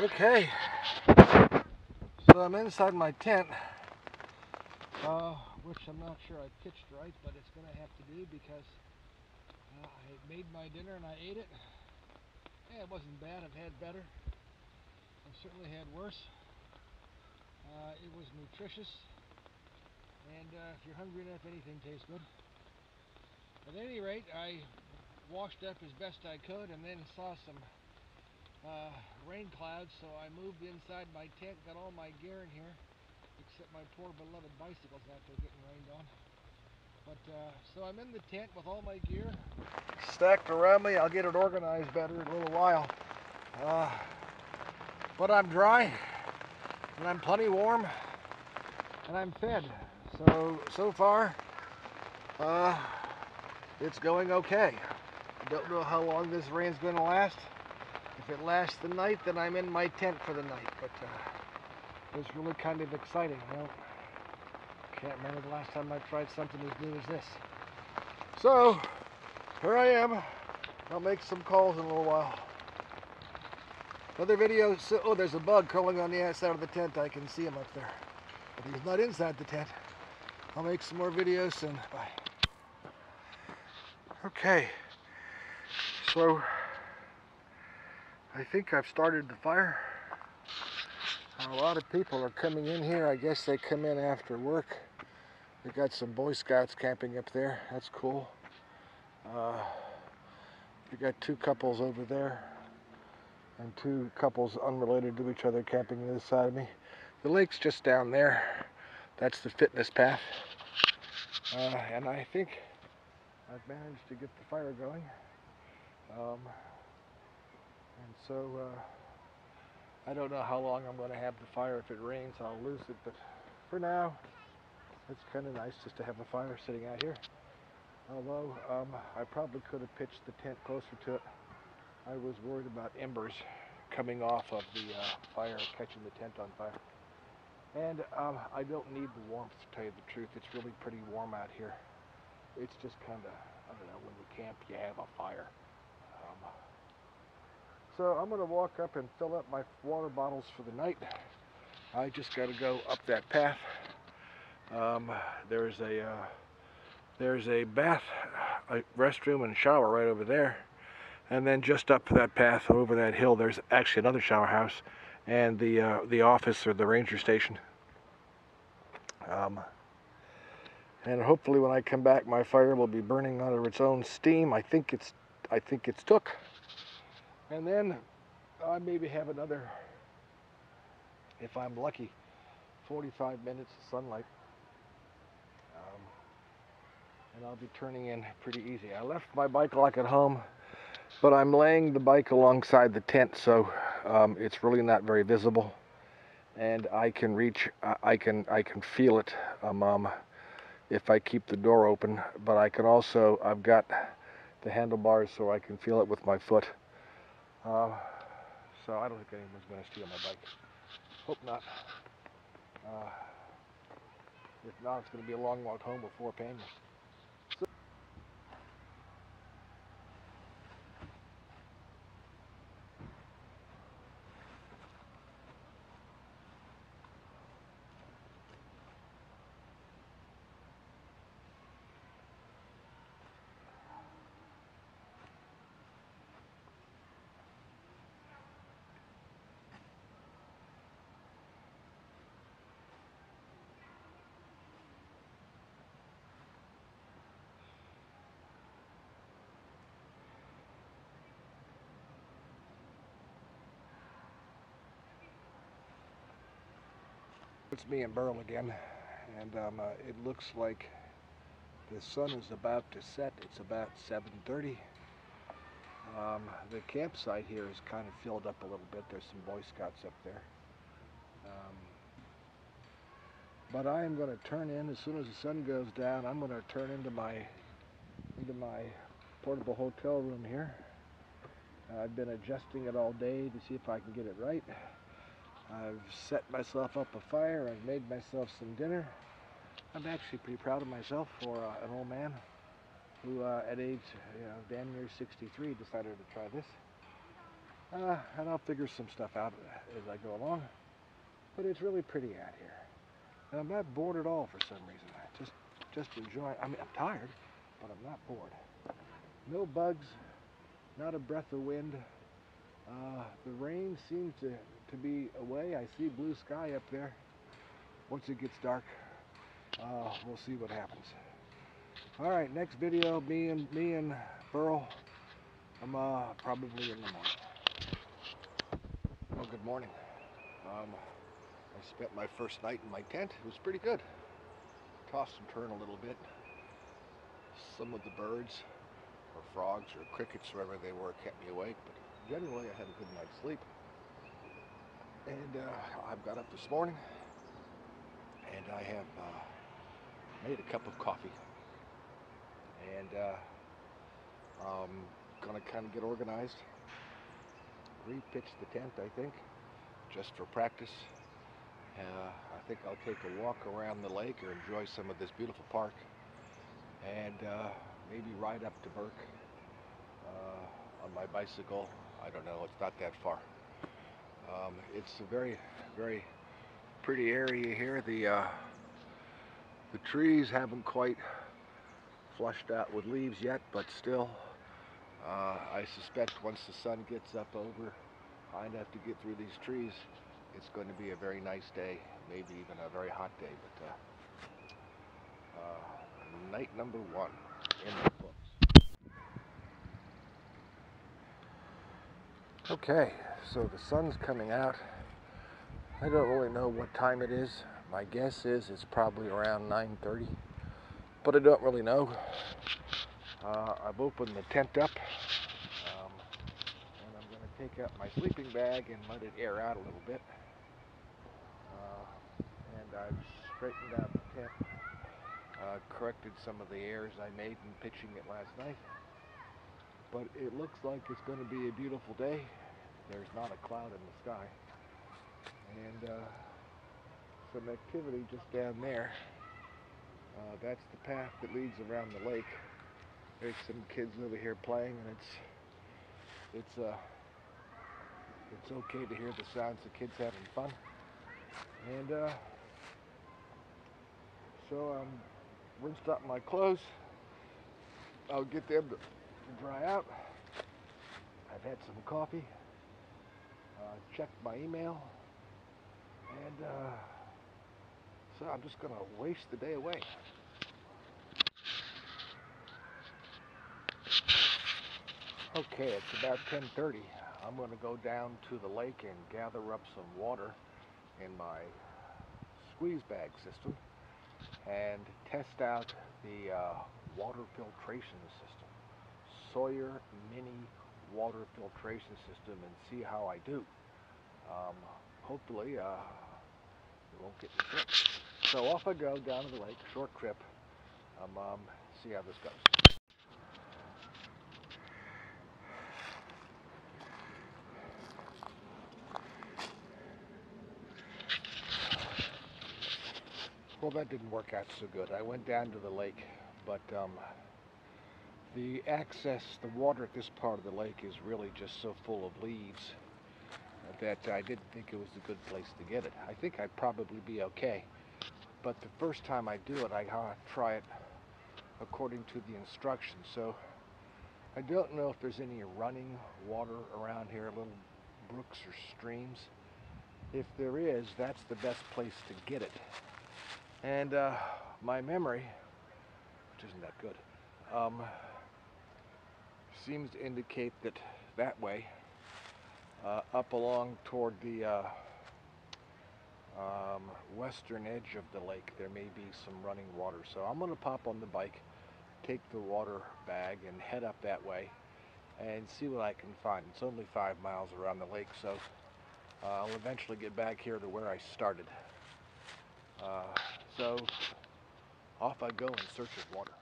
Okay, so I'm inside my tent, uh, which I'm not sure I pitched right, but it's going to have to be because uh, I made my dinner and I ate it. Yeah, it wasn't bad. I've had better. I've certainly had worse. Uh, it was nutritious, and uh, if you're hungry enough, anything tastes good. At any rate, I washed up as best I could and then saw some uh, rain clouds, so I moved inside my tent, got all my gear in here, except my poor beloved bicycle's out there getting rained on. But uh, so I'm in the tent with all my gear stacked around me. I'll get it organized better in a little while. Uh, but I'm dry, and I'm plenty warm, and I'm fed. So so far, uh, it's going okay. Don't know how long this rain's going to last. If it lasts the night, then I'm in my tent for the night. But uh, it's really kind of exciting. I don't, can't remember the last time I tried something as new as this. So, here I am. I'll make some calls in a little while. Another video. So, oh, there's a bug crawling on the outside of the tent. I can see him up there. But he's not inside the tent. I'll make some more videos soon. Bye. Okay. So, I think I've started the fire. A lot of people are coming in here. I guess they come in after work. We got some Boy Scouts camping up there. That's cool. Uh, we got two couples over there and two couples unrelated to each other camping on this side of me. The lake's just down there. That's the fitness path. Uh, and I think I've managed to get the fire going. Um, and so uh, I don't know how long I'm going to have the fire. If it rains, I'll lose it. But for now, it's kind of nice just to have a fire sitting out here. Although um, I probably could have pitched the tent closer to it. I was worried about embers coming off of the uh, fire, catching the tent on fire. And um, I don't need the warmth, to tell you the truth. It's really pretty warm out here. It's just kind of, I don't know, when you camp, you have a fire. Um, so I'm going to walk up and fill up my water bottles for the night. I just got to go up that path. Um, there's a uh, there's a bath, a restroom and shower right over there. And then just up that path over that hill, there's actually another shower house and the uh, the office or the ranger station. Um, and hopefully when I come back, my fire will be burning out of its own steam. I think it's I think it's took. And then I maybe have another, if I'm lucky, 45 minutes of sunlight. Um, and I'll be turning in pretty easy. I left my bike lock at home, but I'm laying the bike alongside the tent, so um, it's really not very visible. And I can reach, I can, I can feel it um, um, if I keep the door open. But I can also, I've got the handlebars so I can feel it with my foot. Uh, so I don't think anyone's going to steal my bike. Hope not. Uh, if not, it's going to be a long walk home before paying me. It's me and Burl again, and um, uh, it looks like the sun is about to set. It's about 7.30. Um, the campsite here is kind of filled up a little bit. There's some Boy Scouts up there. Um, but I am going to turn in as soon as the sun goes down. I'm going to turn into my into my portable hotel room here. I've been adjusting it all day to see if I can get it right. I've set myself up a fire. I've made myself some dinner. I'm actually pretty proud of myself for uh, an old man who, uh, at age you know, damn near 63, decided to try this. Uh, and I'll figure some stuff out as I go along. But it's really pretty out here. And I'm not bored at all for some reason. I just just enjoy I mean I'm tired, but I'm not bored. No bugs, not a breath of wind. Uh, the rain seems to, to be away. I see blue sky up there. Once it gets dark, uh, we'll see what happens. All right, next video, me and me and Burl. I'm uh, probably in the morning. Well, good morning. Um, I spent my first night in my tent. It was pretty good. Tossed and turned a little bit. Some of the birds, or frogs, or crickets, wherever they were, kept me awake. But generally, I had a good night's sleep. And uh, I've got up this morning, and I have uh, made a cup of coffee. And uh, I'm gonna kind of get organized repitch the tent, I think, just for practice. Uh, I think I'll take a walk around the lake or enjoy some of this beautiful park and uh, maybe ride up to Burke uh, on my bicycle. I don't know, it's not that far. Um, it's a very, very pretty area here. The, uh, the trees haven't quite flushed out with leaves yet, but still uh, I suspect once the sun gets up over high enough to get through these trees, it's going to be a very nice day, maybe even a very hot day. But uh, uh, night number one in the books. Okay, so the sun's coming out. I don't really know what time it is. My guess is it's probably around 9.30, but I don't really know. Uh, I've opened the tent up um, and I'm going to take out my sleeping bag and let it air out a little bit. Uh, and I've straightened out the tent, uh, corrected some of the errors I made in pitching it last night. But it looks like it's going to be a beautiful day. There's not a cloud in the sky. And uh, some activity just down there. Uh, that's the path that leads around the lake. There's some kids over here playing, and it's it's uh it's okay to hear the sounds of kids having fun. And uh, so I'm rinsed up my clothes. I'll get them to dry out. I've had some coffee. Uh, my email, and uh, so I'm just gonna waste the day away. Okay, it's about 10.30. I'm going to go down to the lake and gather up some water in my squeeze bag system and test out the uh, water filtration system. Sawyer Mini Water Filtration System and see how I do. Um, hopefully uh, it won't get me sick. So off I go down to the lake, short trip, um, um, see how this goes. Well, that didn't work out so good. I went down to the lake, but um, the access, the water at this part of the lake is really just so full of leaves that I didn't think it was a good place to get it. I think I'd probably be okay, but the first time I do it, I try it according to the instructions. So I don't know if there's any running water around here, little brooks or streams. If there is, that's the best place to get it. And uh, my memory, which isn't that good, um, seems to indicate that that way, uh, up along toward the uh, um, western edge of the lake, there may be some running water. So I'm going to pop on the bike, take the water bag, and head up that way and see what I can find. It's only five miles around the lake, so uh, I'll eventually get back here to where I started. Uh, so off I go in search of water.